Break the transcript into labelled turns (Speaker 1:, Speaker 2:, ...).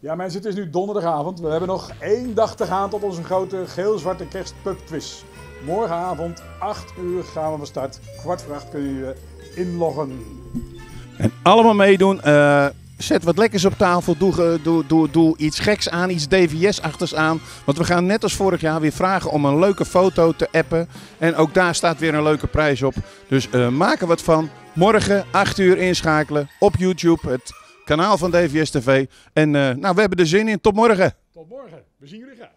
Speaker 1: Ja mensen, het is nu donderdagavond. We hebben nog één dag te gaan tot onze grote geel-zwarte kerstpub quiz. Morgenavond, 8 uur gaan we van start. Kwart kunnen jullie inloggen.
Speaker 2: En allemaal meedoen. Eh, zet wat lekkers op tafel. Doe, doe, doe, doe iets geks aan, iets DVS-achtigs aan. Want we gaan net als vorig jaar weer vragen om een leuke foto te appen. En ook daar staat weer een leuke prijs op. Dus eh, maak er wat van. Morgen 8 uur inschakelen op YouTube, het kanaal van DVS TV. En eh, nou, we hebben er zin in. Tot morgen.
Speaker 1: Tot morgen. We zien jullie graag.